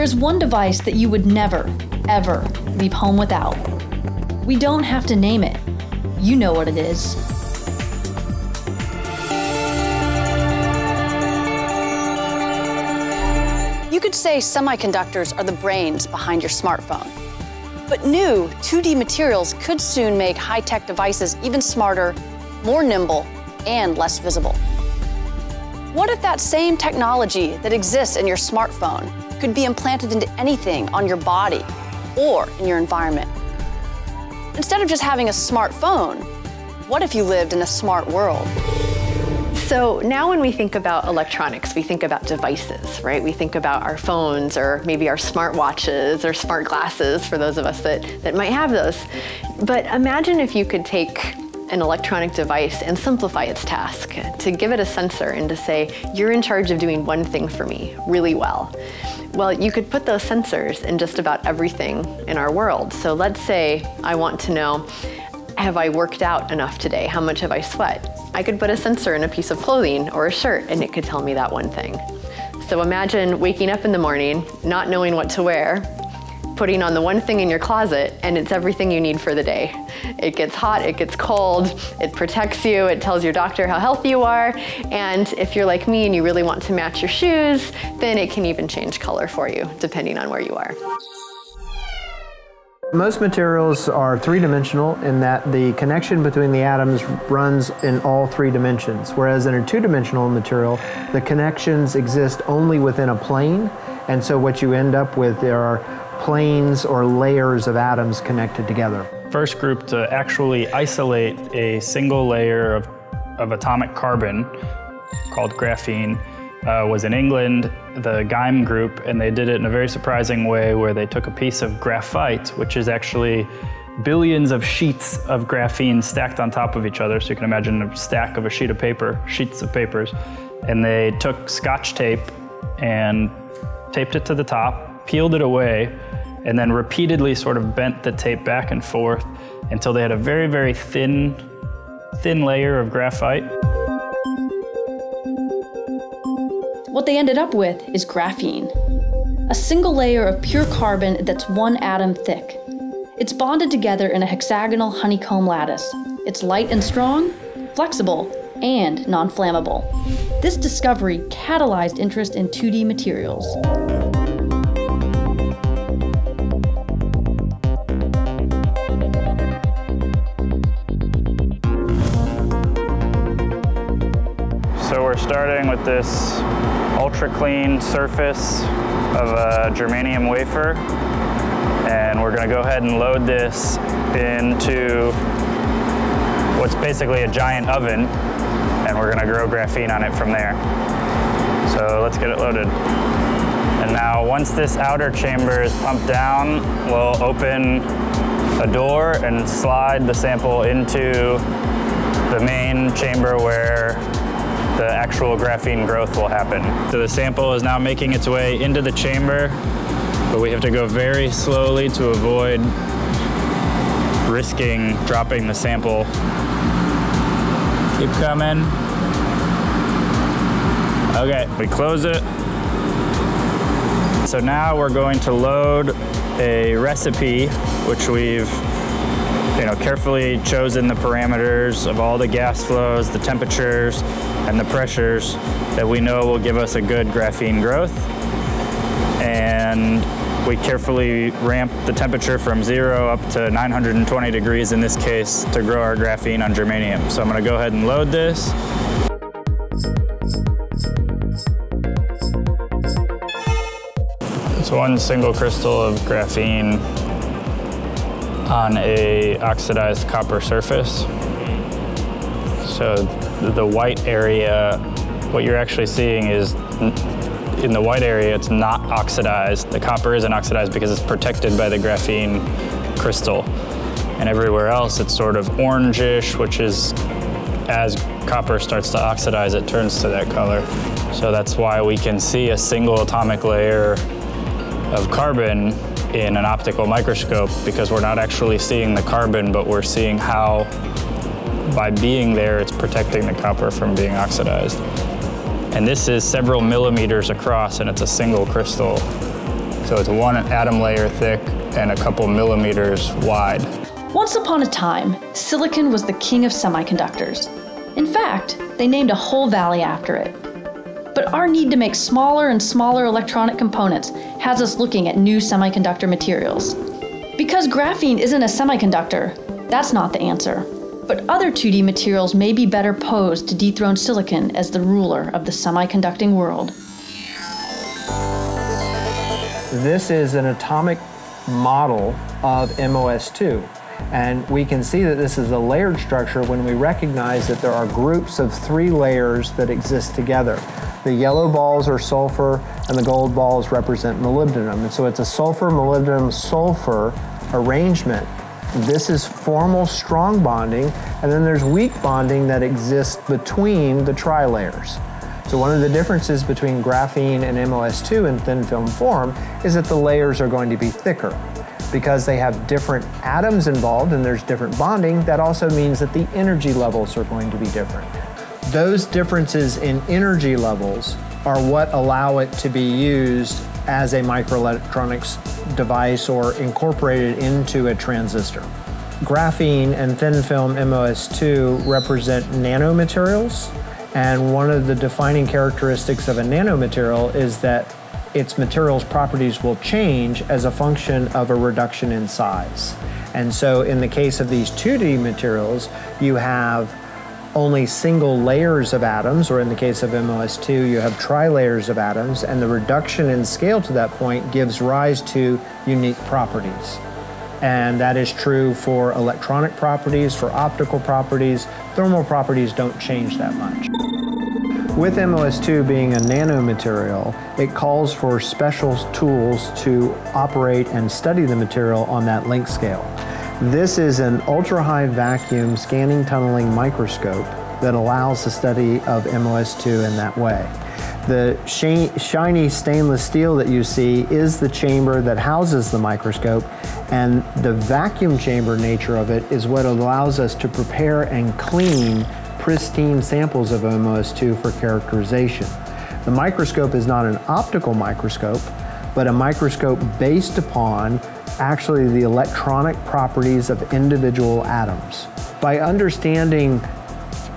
There is one device that you would never, ever leave home without. We don't have to name it. You know what it is. You could say semiconductors are the brains behind your smartphone. But new 2D materials could soon make high tech devices even smarter, more nimble, and less visible. What if that same technology that exists in your smartphone could be implanted into anything on your body or in your environment? Instead of just having a smartphone, what if you lived in a smart world? So now when we think about electronics, we think about devices, right? We think about our phones or maybe our smartwatches or smart glasses for those of us that, that might have those. But imagine if you could take an electronic device and simplify its task, to give it a sensor and to say, you're in charge of doing one thing for me really well. Well, you could put those sensors in just about everything in our world. So let's say I want to know, have I worked out enough today? How much have I sweat? I could put a sensor in a piece of clothing or a shirt and it could tell me that one thing. So imagine waking up in the morning, not knowing what to wear, putting on the one thing in your closet and it's everything you need for the day. It gets hot, it gets cold, it protects you, it tells your doctor how healthy you are, and if you're like me and you really want to match your shoes, then it can even change color for you, depending on where you are. Most materials are three-dimensional in that the connection between the atoms runs in all three dimensions, whereas in a two-dimensional material, the connections exist only within a plane, and so what you end up with there are planes or layers of atoms connected together. First group to actually isolate a single layer of, of atomic carbon called graphene uh, was in England, the Geim group, and they did it in a very surprising way where they took a piece of graphite, which is actually billions of sheets of graphene stacked on top of each other. So you can imagine a stack of a sheet of paper, sheets of papers. And they took scotch tape and taped it to the top, peeled it away, and then repeatedly sort of bent the tape back and forth until they had a very, very thin, thin layer of graphite. What they ended up with is graphene, a single layer of pure carbon that's one atom thick. It's bonded together in a hexagonal honeycomb lattice. It's light and strong, flexible, and non flammable. This discovery catalyzed interest in 2D materials. We're starting with this ultra clean surface of a germanium wafer. And we're gonna go ahead and load this into what's basically a giant oven. And we're gonna grow graphene on it from there. So let's get it loaded. And now once this outer chamber is pumped down, we'll open a door and slide the sample into the main chamber where the actual graphene growth will happen. So the sample is now making its way into the chamber, but we have to go very slowly to avoid risking dropping the sample. Keep coming. Okay, we close it. So now we're going to load a recipe, which we've you know, carefully chosen the parameters of all the gas flows, the temperatures, and the pressures that we know will give us a good graphene growth. And we carefully ramp the temperature from zero up to 920 degrees in this case to grow our graphene on germanium. So I'm gonna go ahead and load this. It's one single crystal of graphene on a oxidized copper surface. So the white area, what you're actually seeing is in the white area, it's not oxidized. The copper isn't oxidized because it's protected by the graphene crystal. And everywhere else, it's sort of orangish, which is as copper starts to oxidize, it turns to that color. So that's why we can see a single atomic layer of carbon in an optical microscope because we're not actually seeing the carbon, but we're seeing how by being there, it's protecting the copper from being oxidized. And this is several millimeters across and it's a single crystal. So it's one atom layer thick and a couple millimeters wide. Once upon a time, silicon was the king of semiconductors. In fact, they named a whole valley after it. But our need to make smaller and smaller electronic components has us looking at new semiconductor materials. Because graphene isn't a semiconductor, that's not the answer. But other 2D materials may be better posed to dethrone silicon as the ruler of the semiconducting world. This is an atomic model of MOS2. And we can see that this is a layered structure when we recognize that there are groups of three layers that exist together. The yellow balls are sulfur and the gold balls represent molybdenum. And so it's a sulfur, molybdenum, sulfur arrangement. This is formal strong bonding, and then there's weak bonding that exists between the tri-layers. So one of the differences between graphene and MOS2 in thin film form is that the layers are going to be thicker because they have different atoms involved and there's different bonding, that also means that the energy levels are going to be different. Those differences in energy levels are what allow it to be used as a microelectronics device or incorporated into a transistor. Graphene and thin film MOS2 represent nanomaterials, and one of the defining characteristics of a nanomaterial is that its materials properties will change as a function of a reduction in size. And so in the case of these 2D materials, you have only single layers of atoms, or in the case of MOS2, you have tri-layers of atoms, and the reduction in scale to that point gives rise to unique properties. And that is true for electronic properties, for optical properties. Thermal properties don't change that much. With MOS2 being a nanomaterial, it calls for special tools to operate and study the material on that length scale. This is an ultra-high vacuum scanning tunneling microscope that allows the study of MOS2 in that way. The shiny stainless steel that you see is the chamber that houses the microscope, and the vacuum chamber nature of it is what allows us to prepare and clean pristine samples of MOS2 for characterization. The microscope is not an optical microscope, but a microscope based upon actually the electronic properties of individual atoms. By understanding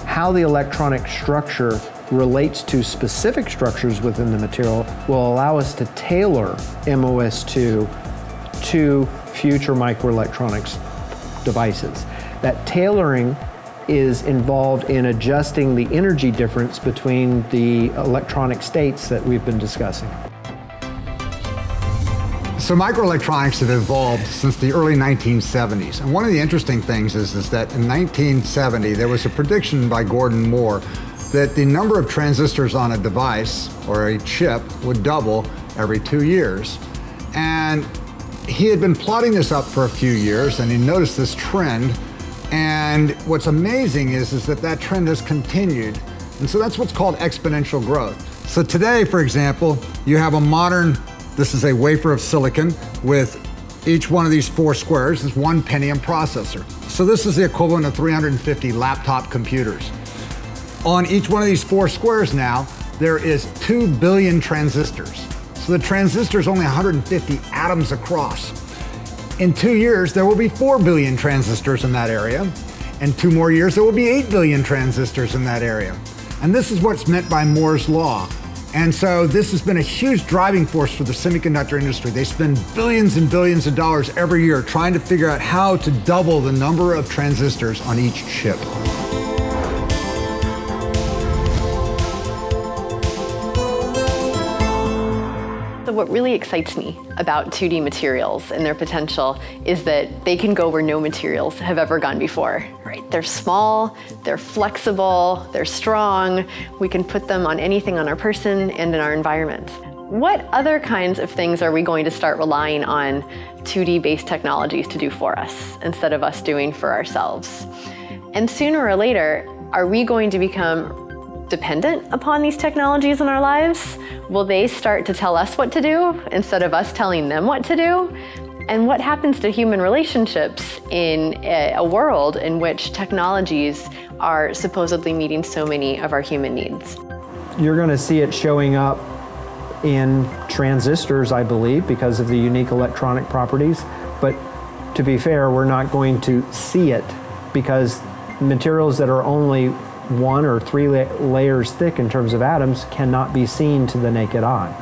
how the electronic structure relates to specific structures within the material will allow us to tailor MOS2 to future microelectronics devices. That tailoring is involved in adjusting the energy difference between the electronic states that we've been discussing. So microelectronics have evolved since the early 1970s. And one of the interesting things is, is that in 1970, there was a prediction by Gordon Moore that the number of transistors on a device or a chip would double every two years. And he had been plotting this up for a few years and he noticed this trend and what's amazing is, is that that trend has continued. And so that's what's called exponential growth. So today, for example, you have a modern, this is a wafer of silicon with each one of these four squares is one Pentium processor. So this is the equivalent of 350 laptop computers. On each one of these four squares now, there is 2 billion transistors. So the transistor is only 150 atoms across. In two years, there will be 4 billion transistors in that area. In two more years, there will be 8 billion transistors in that area. And this is what's meant by Moore's Law. And so this has been a huge driving force for the semiconductor industry. They spend billions and billions of dollars every year trying to figure out how to double the number of transistors on each chip. What really excites me about 2D materials and their potential is that they can go where no materials have ever gone before, right? They're small, they're flexible, they're strong. We can put them on anything on our person and in our environment. What other kinds of things are we going to start relying on 2D based technologies to do for us instead of us doing for ourselves? And sooner or later, are we going to become dependent upon these technologies in our lives? Will they start to tell us what to do instead of us telling them what to do? And what happens to human relationships in a world in which technologies are supposedly meeting so many of our human needs? You're going to see it showing up in transistors, I believe, because of the unique electronic properties. But to be fair, we're not going to see it because materials that are only one or three la layers thick in terms of atoms cannot be seen to the naked eye.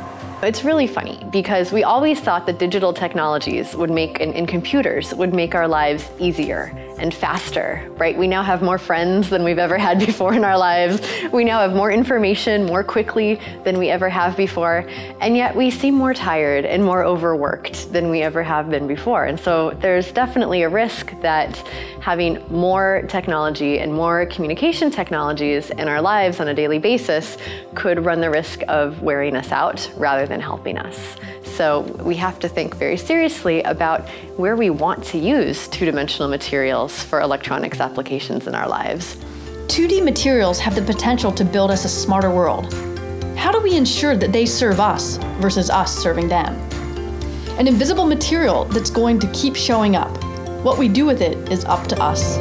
It's really funny because we always thought that digital technologies would make, and, computers would make our lives easier and faster, right? We now have more friends than we've ever had before in our lives. We now have more information more quickly than we ever have before. And yet we seem more tired and more overworked than we ever have been before. And so there's definitely a risk that having more technology and more communication technologies in our lives on a daily basis could run the risk of wearing us out rather than helping us. So we have to think very seriously about where we want to use two-dimensional materials for electronics applications in our lives. 2D materials have the potential to build us a smarter world. How do we ensure that they serve us versus us serving them? An invisible material that's going to keep showing up. What we do with it is up to us.